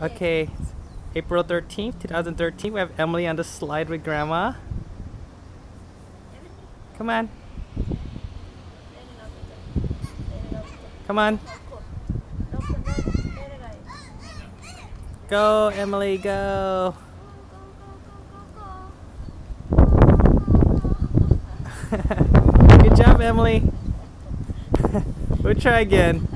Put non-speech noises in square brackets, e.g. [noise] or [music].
Okay, April 13th, 2013. We have Emily on the slide with Grandma. Come on. Come on. Go, Emily, go. [laughs] Good job, Emily. [laughs] we'll try again.